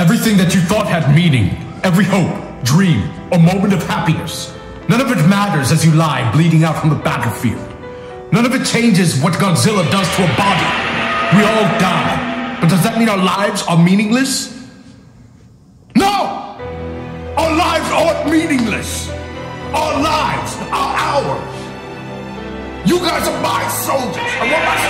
Everything that you thought had meaning, every hope, dream, or moment of happiness, none of it matters as you lie bleeding out from the battlefield. None of it changes what Godzilla does to a body. We all die. But does that mean our lives are meaningless? No! Our lives aren't meaningless. Our lives are ours. You guys are my soldiers. I want my soldiers